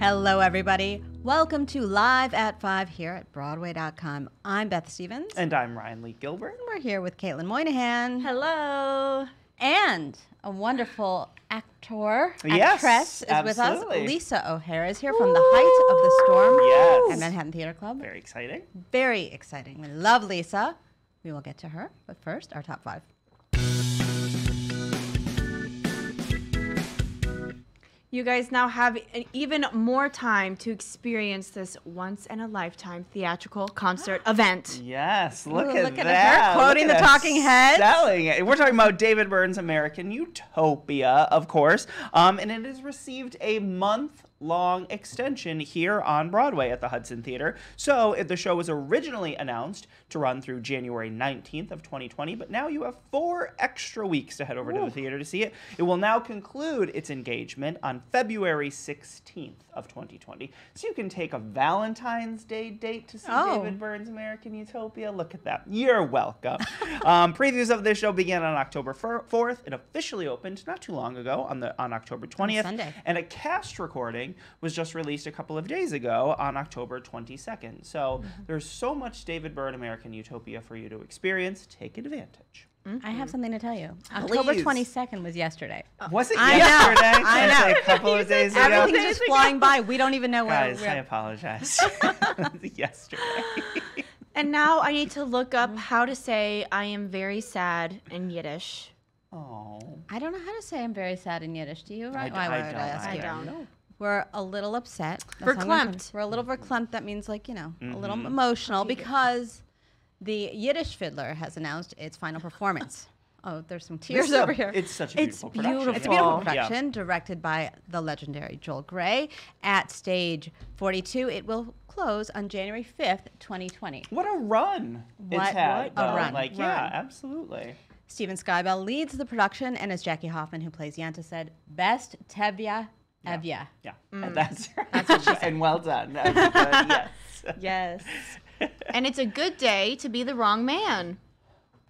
Hello, everybody. Welcome to Live at 5 here at Broadway.com. I'm Beth Stevens. And I'm Ryan Lee Gilbert. And we're here with Caitlin Moynihan. Hello. And a wonderful actor, Yes, actress is with us. Lisa O'Hare is here from the height of the storm Yes. at Manhattan Theater Club. Very exciting. Very exciting. We love Lisa. We will get to her. But first, our top five. You guys now have an- even more time to experience this once in a lifetime theatrical concert event. Yes, look Ooh, at look at her quoting Look the talking heads. Selling it. We're talking about David Byrne's American Utopia, of course. Um, and it has received a month long extension here on Broadway at the Hudson Theater. So if the show was originally announced to run through January 19th of 2020, but now you have four extra weeks to head over to the theater to see it. It will now conclude its engagement on February 16th of 2020. So you can take a Valentine's Day date to see Oh. David Byrne's American Utopia. Look at that. You're welcome. um, previews of this show began on October 4th. It officially opened not too long ago on the on October 20th. Sunday. And a cast recording was just released a couple of days ago on October 22nd. So Mm-hmm. there's so much David Byrne American Utopia for you to experience. Take advantage. I have something to tell you. October 22nd was yesterday. Was it I know. yesterday? I That's know. A couple of days ago. Everything's just flying by. We don't even know where Guys, we're. I apologize. yesterday. And now I need to look up how to say I am very sad in Yiddish. Oh. I don't know how to say I'm very sad in Yiddish. Do you? Right? d- Why I would don't. ask I you? don't. Know. We're a little upset. That's how I'm gonna- Verklempt. We're a little verklempt. That means like you know a little Mm-hmm. emotional because the Yiddish Fiddler has announced its final performance. Oh, there's some This tears is a- over here. It's such a It's beautiful production. beautiful. It's a beautiful Yeah. production directed by the legendary Joel Grey. At stage 42, it will close on January 5th, 2020. What a run What- it's had. what a though. run. Like, yeah, absolutely. Steven Skybell leads the production, and as Jackie Hoffman, who plays Yente, said, "Best Tevye Evya." Yeah, Mm. that's right. and well done. Uh, yes. Yes. and it's a good day to be the wrong man.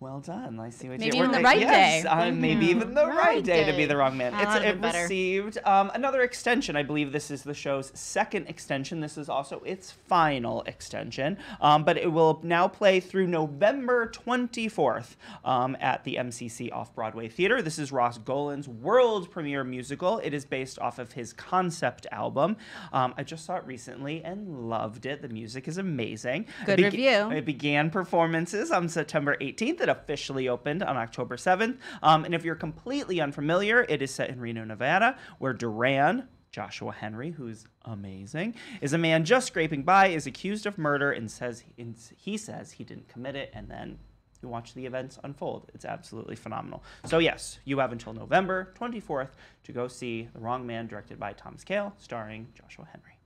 Well done. I see what Maybe you even the we're- right yes, day. uh, maybe even the right, Right day. to be the wrong man. That It's, it better. received um, another extension. I believe this is the show's second extension. This is also its final extension. Um, but it will now play through November 24th um, at the MCC Off Broadway Theater. This is Ross Golan's world premiere musical. It is based off of his concept album. Um, I just saw it recently and loved it. The music is amazing. It Good beg- review. It began performances on September 18th. Officially opened on October 7th. Um, and if you're completely unfamiliar, it is set in Reno, Nevada, where Duran, Joshua Henry, who's amazing, is a man just scraping by, is accused of murder, and says he says he didn't commit it, and then you watch the events unfold. It's absolutely phenomenal. So yes, you have until November 24th to go see The Wrong Man, directed by Thomas Kail, starring Joshua Henry.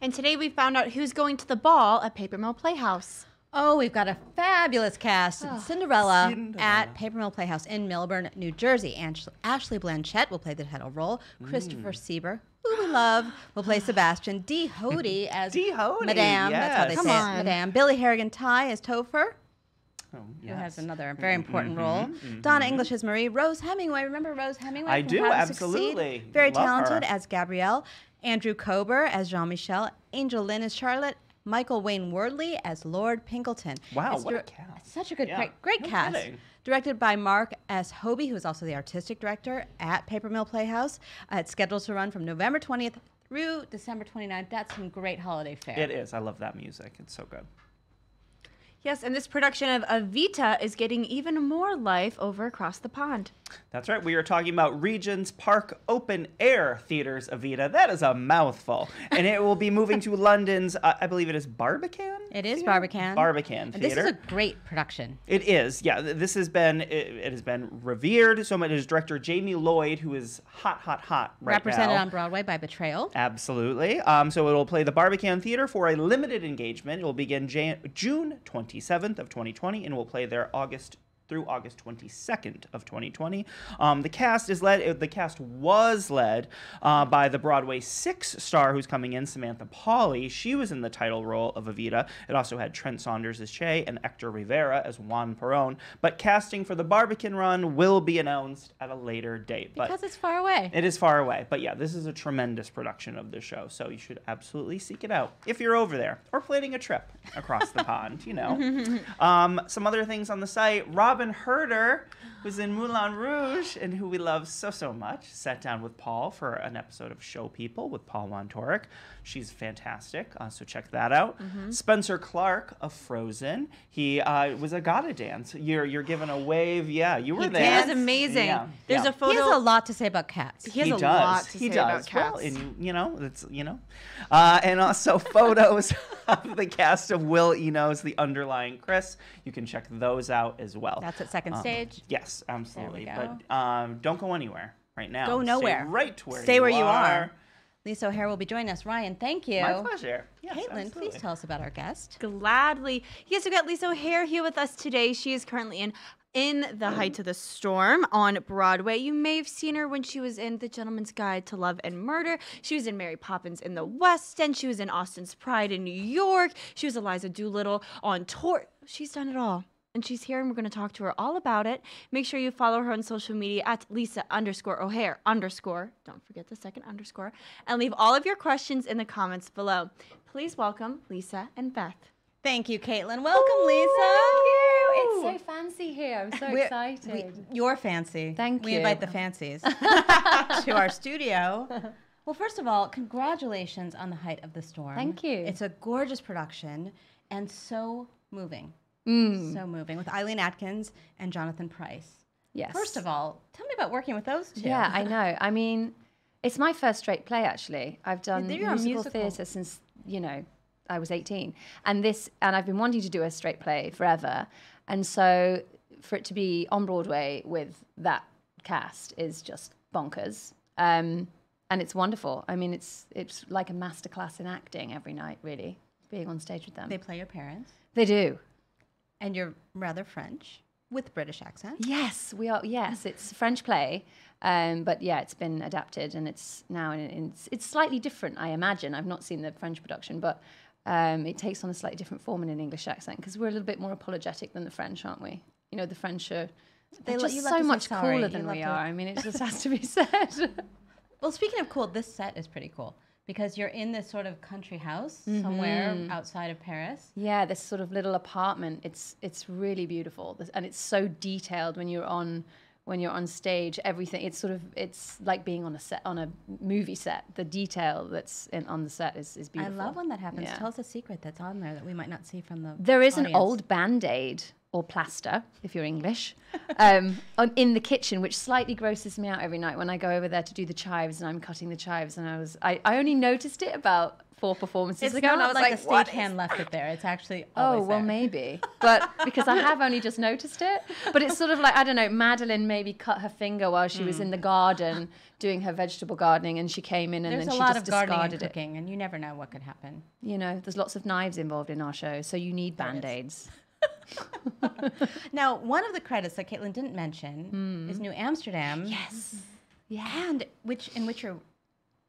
And today we found out who's going to the ball at Paper Mill Playhouse. Oh, we've got a fabulous cast. Oh, Cinderella, Cinderella. at Paper Mill Playhouse in Millburn, New Jersey. Ash- Ashley Blanchet will play the title role. Christopher Mm. Sieber, who we love, will play Sebastian. Dee Hoty as Dee Hoty, Madame. That's how they yes. Come say on. it. Madame. Billy Harrigan Tighe as Topher. Oh, who has another very important role. mhm, Donna mhm. English as Marie. Rose Hemingway. Remember Rose Hemingway? I do, to Succeed? absolutely. Very Love her. talented as Gabrielle. Andrew Kober as Jean Michel. Angel Lynn as Charlotte. Michael Wayne Wordly as Lord Pinkleton. Wow, It's what a cast. Such a good, Yeah, great, great no cast. kidding. Directed by Mark S. Hoebee, who is also the artistic director at Paper Mill Playhouse. Uh, it's scheduled to run from November 20th through December 29th. That's some great holiday fare. It is. I love that music. It's so good. Yes, and this production of Evita is getting even more life over across the pond. That's right. We are talking about Regent's Park Open Air Theaters Evita. That is a mouthful. And it will be moving to London's, uh, I believe it is Barbican? It is Theater? Barbican. Barbican And this Theater. is a great production. It is, yeah. This has been it, it has been revered. So much as director Jamie Lloyd, who is hot, hot, hot right Represented now. on Broadway by Betrayal. Absolutely. Um, so it will play the Barbican Theater for a limited engagement. It will begin Jan- June 27th of 2020 and will play there August through August 22nd of 2020. Um, the cast is led. The cast was led uh, by the Broadway six star who's coming in, Samantha Pauly. She was in the title role of Evita. It also had Trent Saunders as Che and Ektor Rivera as Juan Perón. But casting for the Barbican run will be announced at a later date. But Because it's far away. it is far away, but yeah, this is a tremendous production of the show, so you should absolutely seek it out if you're over there or planning a trip across the pond. You know, um, some other things on the site. Robyn Hurder, who's in Moulin Rouge and who we love so so much, sat down with Paul for an episode of Show People with Paul Wontorek. She's fantastic, uh, so check that out. Spencer Clark of Frozen. He uh, was a gotta dance. You're you're given a wave. Yeah, you were there. He there. is amazing. Yeah, There's yeah. a photo. He has a lot to say about cats. He has a does. lot to he say does. about Well, cats. and you know, it's you know, uh, and also photos of the cast of Will Eno's, the underlying Chris. You can check those out as well. That's at second Um, stage. Yes, absolutely. go. But um, don't go anywhere right now. Go Stay nowhere. right where Stay you where you are. are. Lisa O'Hare will be joining us. Ryan, thank you. My pleasure. Yes, Caitlin, absolutely. please tell us about our guest. Gladly. Yes, we've got Lisa O'Hare here with us today. She is currently in in the height of the storm on Broadway. You may have seen her when she was in The Gentleman's Guide to Love and Murder. She was in Mary Poppins in the West End. She was in Austen's Pride in New York. She was Eliza Doolittle on tour. She's done it all. And she's here and we're going to talk to her all about it. Make sure you follow her on social media at Lisa underscore O'Hare underscore. Don't forget the second underscore. And leave all of your questions in the comments below. Please welcome Lisa and Beth. Thank you, Caitlin. Welcome, Lisa. Thank you. It's so fancy here. I'm so We're- excited. we- you're fancy. Thank we you. We invite the fancies to our studio. Well, first of all, congratulations on the height of the storm. Thank you. It's a gorgeous production and so moving. Mm. So moving with Eileen Atkins and Jonathan Pryce. yes. First of all, tell me about working with those two. yeah, I know. I mean, it's my first straight play. Actually, I've done musical, musical. theatre since you know I was 18, and this, and I've been wanting to do a straight play forever, and so for it to be on Broadway with that cast is just bonkers. Um, and it's wonderful. I mean, it's it's like a masterclass in acting every night, really, being on stage with them. They play your parents, they do. And you're rather French with British accent. Yes, we are. Yes, it's a French play, um, but yeah, it's been adapted and it's now in, in it's, it's slightly different. I imagine I've not seen the French production, but um, it takes on a slightly different form in an English accent because we're a little bit more apologetic than the French, aren't we? You know, the French are They they're just so much cooler You than love we to- are. I mean, it just has to be said. Well, speaking of cool, this set is pretty cool because you're in this sort of country house Mm-hmm. somewhere outside of Paris. Yeah, this sort of little apartment. It's it's really beautiful, and it's so detailed when you're on when you're on stage. Everything it's sort of it's like being on a set on a movie set. The detail that's in, on the set is is beautiful. I love when that happens. Yeah. Tell us a secret that's on there that we might not see from the. There is an old band aid or plaster, if you're English, um, on, in the kitchen, which slightly grosses me out every night when I go over there to do the chives and I'm cutting the chives. And I was, I, I only noticed it about four performances It's ago, not and I was like, like, a "What stagehand is left it there. It's actually Oh well, there. maybe, but because I have only just noticed it. But it's sort of like I don't know. Madeline maybe cut her finger while she was in the garden doing her vegetable gardening, and she came in and There's then she lot just of gardening and discarded it. cooking, and you never know what could happen. You know, there's lots of knives involved in our show, so you need band aids. Now, one of the credits that Caitlin didn't mention hmm. is New Amsterdam. Yes. Yeah. and which in which you're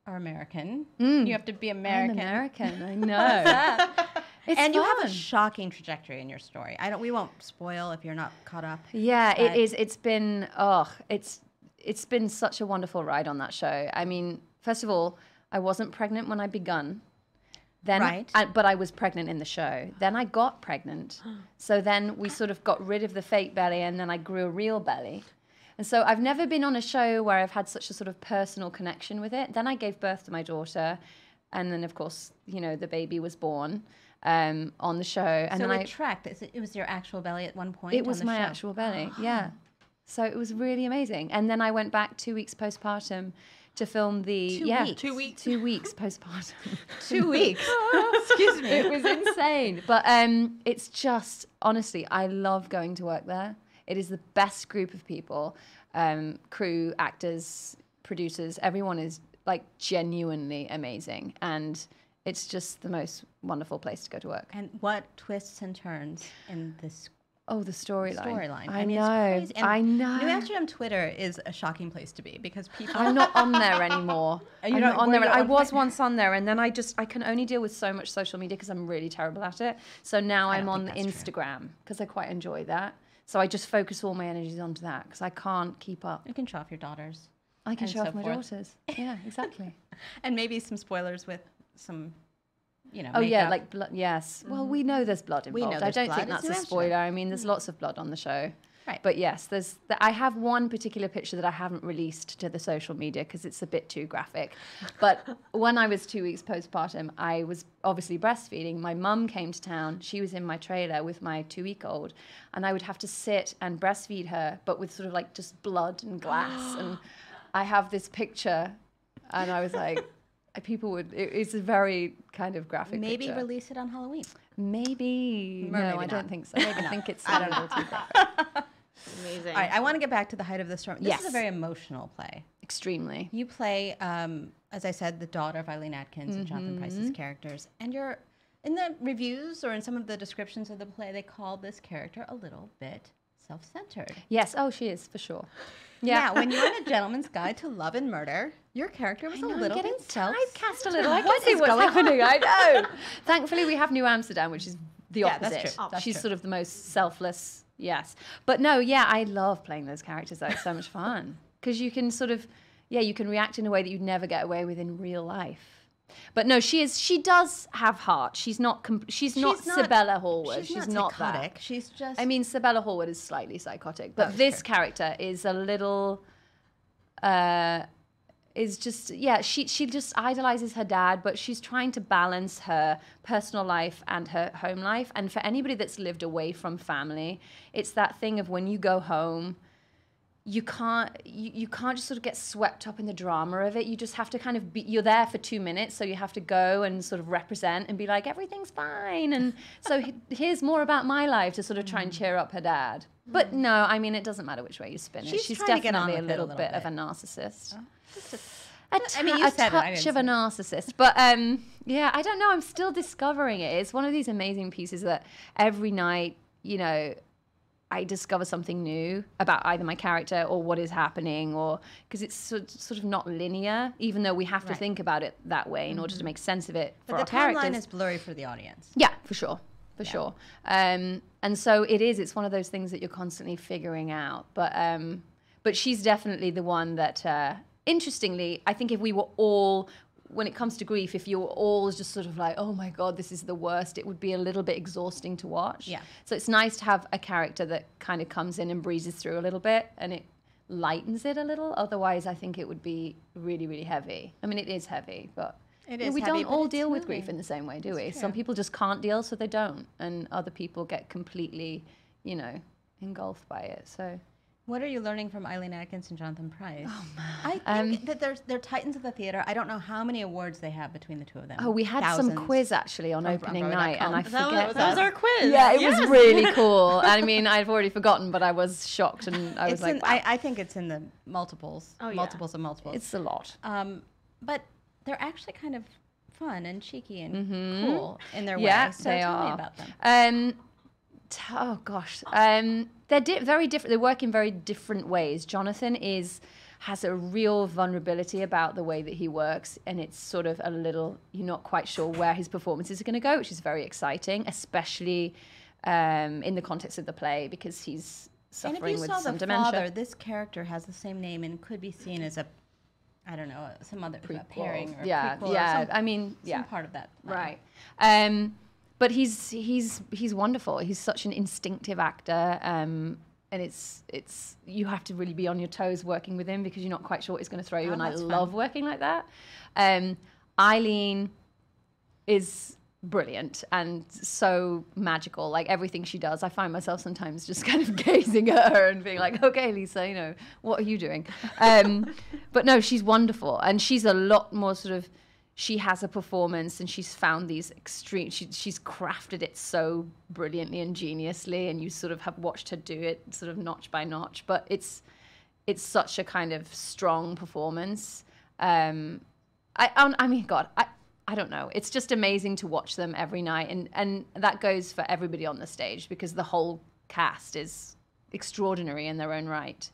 are American. Hmm. You have to be I'm American. American. I know. And you have a shocking trajectory in your story. I don't. We won't spoil if you're not caught up. Yeah, it is. It's been oh, it's it's been such a wonderful ride on that show. I mean, first of all, I wasn't pregnant when I begun. Then, Right. I, but I was pregnant in the show. Then I got pregnant. so then we sort of got rid of the fake belly, and then I grew a real belly. And so I've never been on a show where I've had such a sort of personal connection with it. Then I gave birth to my daughter, and then of course, you know, the baby was born um, on the show. And so then it I, tracked. It it was your actual belly at one point. it was my show? actual belly, yeah. So it was really amazing. And then I went back two weeks postpartum to film the Two yeah weeks? Two weeks? two weeks postpartum. Two weeks. Excuse me. it was insane, but um, it's just honestly, I love going to work there. It is the best group of people, um, crew, actors, producers. Everyone is like genuinely amazing, and it's just the most wonderful place to go to work. And what twists and turns in this Oh, the storyline. storyline. I, mean, know. It's crazy. And I know. New Amsterdam Twitter is a shocking place to be because people. I'm not on there anymore. Are you I'm not- on there. I on was Twitter? once on there, and then I just I can only deal with so much social media because I'm really terrible at it. So now I'm on think that's true. Instagram because I quite enjoy that. So I just focus all my energies onto that because I can't keep up. you can show off your daughters. I can show so off my forth. daughters. Yeah, exactly. And maybe some spoilers with some, you know. oh yeah, like blood. Yes. Well, we know there's blood Mm-hmm. We know involved. I don't blood. think that's a spoiler. I mean, there's lots of blood on the show. Right. But yes, there's. The, I have one particular picture that I haven't released to the social media because it's a bit too graphic. But when I was two weeks postpartum, I was obviously breastfeeding. My mum came to town. She was in my trailer with my two-week-old, and I would have to sit and breastfeed her, but with sort of like just blood and glass. and I have this picture, and I was like. People would. It, it's a very kind of graphic. maybe picture. release it on Halloween. Maybe. Or no, maybe I don't not. think so. I think it's a little too graphic. Amazing. All right, I want to get back to the height of the storm. This is Yes. a very emotional play. Extremely. You play, um, as I said, the daughter of Eileen Atkins and Jonathan Mm-hmm. Pryce's characters, and you're in the reviews or in some of the descriptions of the play, they call this character a little bit self-centered. Yes. Oh, she is for sure. Yeah. when you're in a gentleman's guide to love and murder, your character was a know, I'm little getting bit self typecast a little. I can see what's happening. I know. Thankfully, we have New Amsterdam, which is the Yeah, that's opposite. true. Oh, that's She's true. sort of the most selfless. Yes, but no, yeah, I love playing those characters. It's so much fun because you can sort of, yeah, you can react in a way that you'd never get away with in real life. But no, she is. She does have heart. She's not. Com- she's, not Sibella Hallward. She's, not, that. She's just. I mean, Sibella Hallward is slightly psychotic, but this sure. character is a little. Uh, is just yeah. She she just idolizes her dad, but she's trying to balance her personal life and her home life. And for anybody that's lived away from family, it's that thing of when you go home, you can't you, you can't just sort of get swept up in the drama of it. You just have to kind of be you're there for two minutes so you have to go and sort of represent and be like everything's fine. And so he- here's more about my life to sort of try and cheer up her dad. But no i mean it doesn't matter which way you spin it. She's she's trying to get on definitely a it a little, little bit, of a bit. narcissist a I mean, a it, touch of a narcissist, but um, yeah, I don't know. I'm still discovering it. It's one of these amazing pieces that every night, you know, I discover something new about either my character or what is happening, or because it's sort, sort of not linear, even though we have to Right. think about it that way in order to make sense of it for but the our timeline characters. is blurry for the audience. Yeah, for sure. For sure. Um, and so it is, it's one of those things that you're constantly figuring out. But um, but she's definitely the one that uh, interestingly, I think if we were all when it comes to grief, if you're all just sort of like, oh my God, this is the worst, it would be a little bit exhausting to watch. Yeah. So it's nice to have a character that kind of comes in and breezes through a little bit and it lightens it a little. Otherwise, I think it would be really, really heavy. I mean, it is heavy, but It know, we heavy, don't all deal with moving. grief in the same way, do we? true. Some people just can't deal, so they don't, and other people get completely, you know, engulfed by it. So What are you learning from Eileen Atkins and Jonathan Pryce? Oh man, I think Um, that they're they're titans of the theater. I don't know how many awards they have between the two of them. Oh, we had Thousands. some quiz actually on From opening Broadway.com. night, and I Is that forget. was that was our quiz. yeah, it Yes. was really cool. I mean, I've already forgotten, but I was shocked, and I was It's like, in, wow, I, I think it's in the multiples, Oh, yeah. multiples of multiples. it's a lot. um, but they're actually kind of fun and cheeky and cool in their Mm-hmm. Yeah, way. So they tell are. me about them. Um, t- oh gosh, um, they're di- very different. They work in very different ways. Jonathan is has a real vulnerability about the way that he works, and it's sort of a little you're not quite sure where his performances are going to go, which is very exciting, especially um, in the context of the play because he's And if suffering you with saw some the dementia. father, this character has the same name and could be seen as a, I don't know, some other pairing or yeah, prequel or yeah. some- I mean, some yeah. part of that. line. Right. Um, but he's he's he's wonderful. He's such an instinctive actor. Um, and it's it's you have to really be on your toes working with him because you're not quite sure what he's going to throw you. Oh, and I fun. love working like that. Um, Eileen is brilliant and so magical. Like everything she does, I find myself sometimes just kind of gazing at her and being like, "Okay, Lisa, you know, what are you doing?" Um, but no, she's wonderful, and she's a lot more sort of. She has a performance, and she's found these extreme. She, she's crafted it so brilliantly and geniusly, and you sort of have watched her do it, sort of notch by notch. But it's it's such a kind of strong performance. Um, I, I mean, God, I, I don't know. It's just amazing to watch them every night, and and that goes for everybody on the stage because the whole cast is extraordinary in their own right.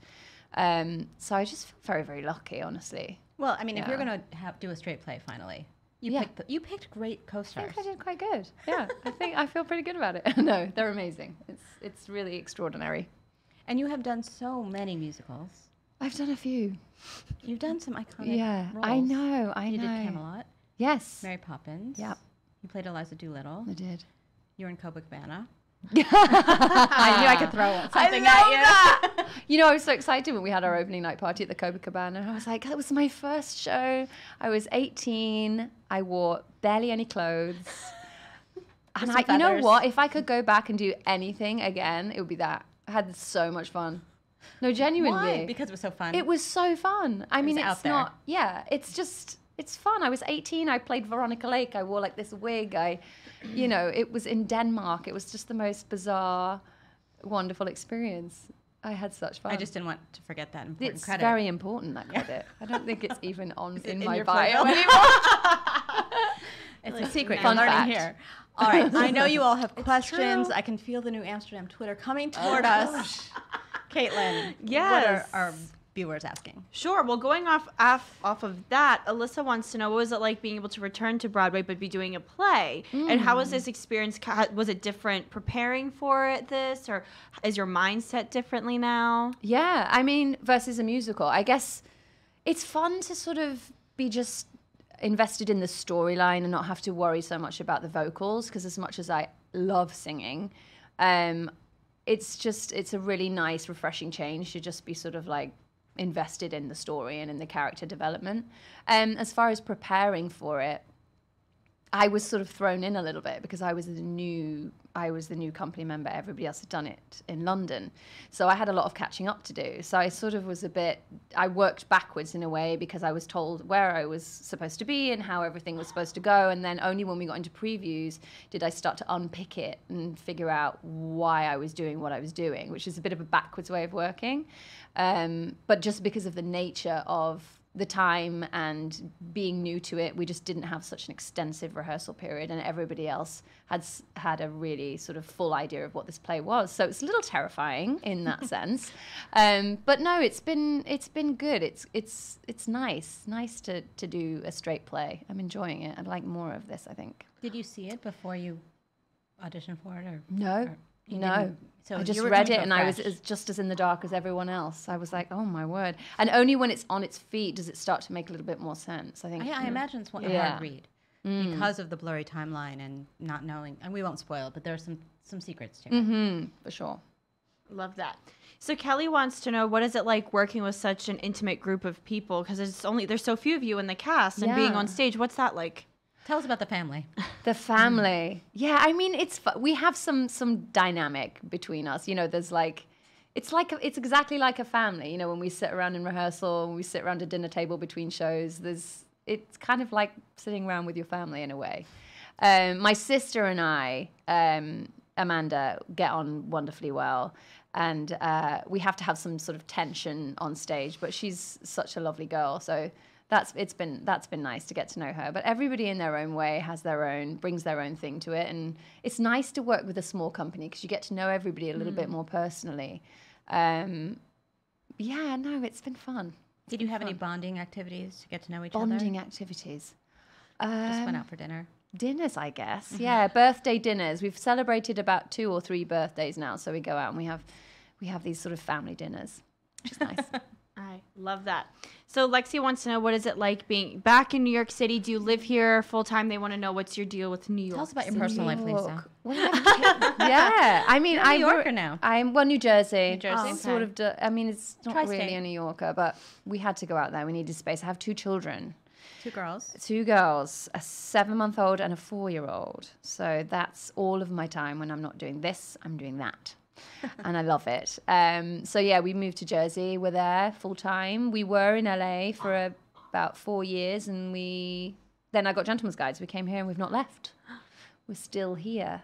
Um, so I just feel very, very lucky, honestly. Well, I mean, if you're gonna have, do a straight play finally, you Yeah. picked the, you picked great co-stars. I think I did quite good. Yeah, I think I feel pretty good about it. no, they're amazing. It's it's really extraordinary. And you have done so many musicals. I've done a few. You've done some iconic Yeah, roles. I know. I you know. did Camelot, Yes, Mary Poppins. Yep. You played Eliza Doolittle. I did. You were in Copacabana. I knew I could throw something at you. you know, I was so excited when we had our opening night party at the Copacabana. I was like, that was my first show. I was 18. I wore barely any clothes. And I, you know what? If I could go back and do anything again, it would be that. I had so much fun. No, genuinely. Why? Because it was so fun. It was so fun. I mean, it's there. not. Yeah, it's just it's fun. I was 18. I played Veronica Lake. I wore like this wig. I, you know, it was in Denmark. It was just the most bizarre, wonderful experience. I had such fun. I just didn't want to forget that important It's credit. very important that credit. I don't think it's even on in, in my bio anymore. It's a secret. Fun learning fact. here. All right. I know you all have questions. true. I can feel the new Amsterdam Twitter coming oh, toward us. Caitlin, Yes. what are our viewers asking? Sure. Well, going off, off off of that, Alyssa wants to know what was it like being able to return to Broadway but be doing a play, and how was this experience? Was it different preparing for it, this, or is your mindset differently now? Yeah, I mean, versus a musical. I guess it's fun to sort of be just invested in the storyline and not have to worry so much about the vocals because as much as I love singing, um, it's just it's a really nice, refreshing change to just be sort of like invested in the story and in the character development. Um, as far as preparing for it, I was sort of thrown in a little bit because I was the new I was the new company member. Everybody else had done it in London, so I had a lot of catching up to do. So I sort of was a bit. I worked backwards in a way because I was told where I was supposed to be and how everything was supposed to go, and then only when we got into previews did I start to unpick it and figure out why I was doing what I was doing, which is a bit of a backwards way of working. Um, but just because of the nature of the time and being new to it, we just didn't have such an extensive rehearsal period, and everybody else had had a really sort of full idea of what this play was. So it's a little terrifying in that sense, um, but no, it's been it's been good. It's it's it's nice, nice to to do a straight play. I'm enjoying it. I'd like more of this. I think. Did you see it before you auditioned for it, or No, you no. didn't- so I just read it it and I was as, just as in the dark as everyone else. I was like, oh my word. And only when it's on its feet does it start to make a little bit more sense. I think. I, I imagine it's one a Yeah. hard read because of the blurry timeline and not knowing. And we won't spoil it, but there are some some secrets to it. Mm-hmm, for sure. Love that. So Kelly wants to know what is it like working with such an intimate group of people because it's only there's so few of you in the cast and being on stage. What's that like? Tell us about the family. The family. Yeah, I mean, it's we have some some dynamic between us. You know, there's like. It's like it's exactly like a family, you know. When we sit around in rehearsal, when we sit around a dinner table between shows, there's it's kind of like sitting around with your family in a way. Um, my sister and I, um, Amanda, get on wonderfully well, and uh, we have to have some sort of tension on stage. But she's such a lovely girl, so that's it's been that's been nice to get to know her. But everybody in their own way has their own brings their own thing to it, and it's nice to work with a small company because you get to know everybody a little bit more personally. Um, yeah, no, it's been fun. Did you have any bonding activities to get to know each Bonding other? Bonding activities. Just went Um, out for dinner. Dinners, I guess. Yeah, birthday dinners. We've celebrated about two or three birthdays now, so we go out and we have we have these sort of family dinners, which is nice. I love that. So Lexi wants to know what is it like being back in New York City? Do you live here full time? They want to know what's your deal with New York. Tell us about your City? personal life, Lisa. York. Well, I'm- yeah, I mean, You're a I'm New Yorker now. I'm well, New Jersey. New Jersey? It's Sort of. I mean, it's not Tri-state. really a New Yorker, but we had to go out there. We needed space. I have two children. Two girls. two girls, a seven month old and a four year old. So that's all of my time when I'm not doing this, I'm doing that. and I love it. Um, so yeah, we moved to Jersey. We're there full time. We were in LA for a, about four years and we then I got Gentleman's Guides. We came here and we've not left. We're still here.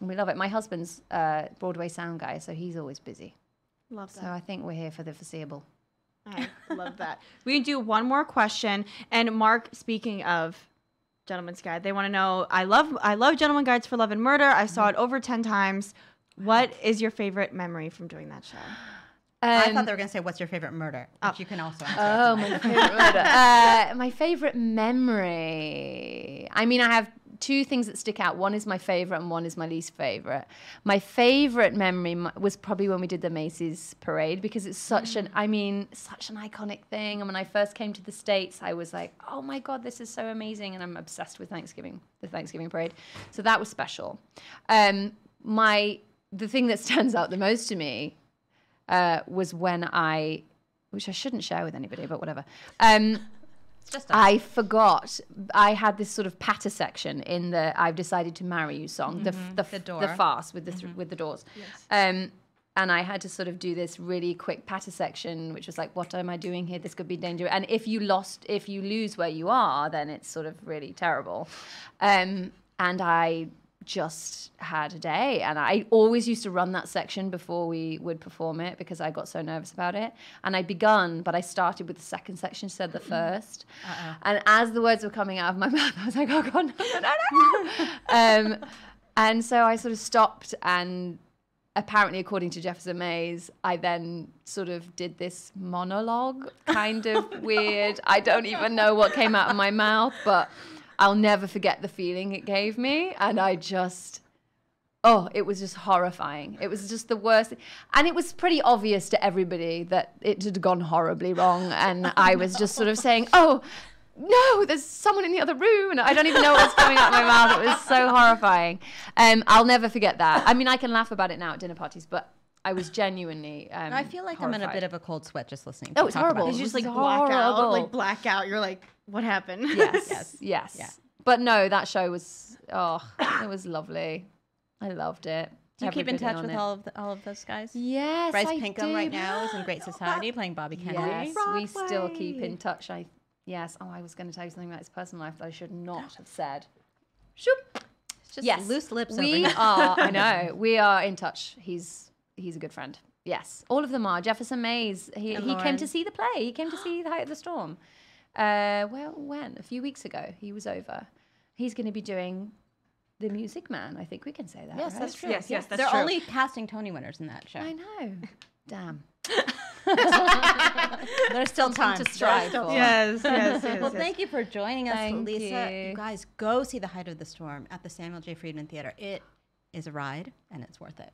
And we love it. My husband's uh, Broadway sound guy, so he's always busy. Love So. I think we're here for the foreseeable. I love that. We can do one more question. And Mark, speaking of Gentleman's Guide, they want to know. I love I love Gentleman Guides for Love and Murder. I saw it over ten times. What is your favorite memory from doing that show? I Um, thought they were going to say, "What's your favorite murder?" Which you can also answer. Oh, my favorite murder. Uh, my favorite memory. I mean, I have two things that stick out. One is my favorite, and one is my least favorite. My favorite memory was probably when we did the Macy's parade because it's such an, I mean, such an iconic thing. And when I first came to the states, I was like, oh my god, this is so amazing, and I'm obsessed with Thanksgiving, the Thanksgiving parade. So that was special. Um, my the thing that stands out the most to me uh, was when I, which I shouldn't share with anybody, but whatever. Um, It's just a- I forgot. I had this sort of patter section in the "I've decided to marry you" song, the f- the, The the door. farce with the th- with the doors. Um, and I had to sort of do this really quick patter section, which was like, "What am I doing here? This could be dangerous." And if you lost, if you lose where you are, then it's sort of really terrible. Um, and I just had a day. And i always used to run that section before we would perform it because i got so nervous about it. And i'd begun but i started with the second section instead of the 1st and as the words were coming out of my mouth i was like oh god no no no no. Um, and so i sort of stopped and apparently according to jefferson mays i then sort of did this monologue kind of weird. I don't even know what came out of my mouth but i'll never forget the feeling it gave me and i just oh it was just horrifying it was just the worst and it was pretty obvious to everybody that it had gone horribly wrong and i was just sort of saying oh no, there's someone in the other room, and I don't even know what's coming out of my mouth. It was so horrifying. Um, I'll never forget that. I mean, I can laugh about it now at dinner parties, but I was genuinely. Um, I feel like I'm in a bit of a cold sweat just listening. Oh, it's talk about horrible. it. You just was like black out, like black out. You're like, what happened? Yes, Yes. yes, Yeah. But no, that show was oh, it was lovely. I loved it. Do you keep in touch with it. all of the, all of those guys? Yes, Bryce I Pinkham do. right now is in Great Society playing Bobby Kennedy. Yes, we still keep in touch. I yes. Oh, I was going to tell you something about his personal life that I should not have said. Shoop. It's just Yes, loose lips over We here. are. I know. We are in touch. He's he's a good friend. Yes, all of them are. Jefferson Mays. He And he came to see the play. He came to see the height of the storm. Uh, well, when a few weeks ago he was over. He's going to be doing the Music Man. I think we can say that. Yes, right? that's true. Yes, yes, that's true. They're true. only casting Tony winners in that show. I know. Damn. There's still time to strive for. yes, yes, yes. Well, yes. thank you for joining us, Thank Lisa. you. You guys go see The Height of the Storm at the Samuel J. Friedman Theater. It is a ride, and it's worth it.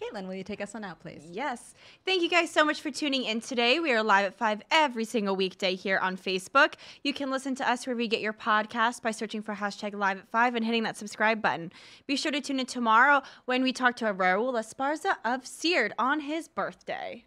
Caitlin, will you take us on out, please? Yes. Thank you guys so much for tuning in today. We are live at 5 every single weekday here on Facebook. You can listen to us wherever you get your podcast by searching for hashtag live at 5 and hitting that subscribe button. Be sure to tune in tomorrow when we talk to Raul Esparza of Seared on his birthday.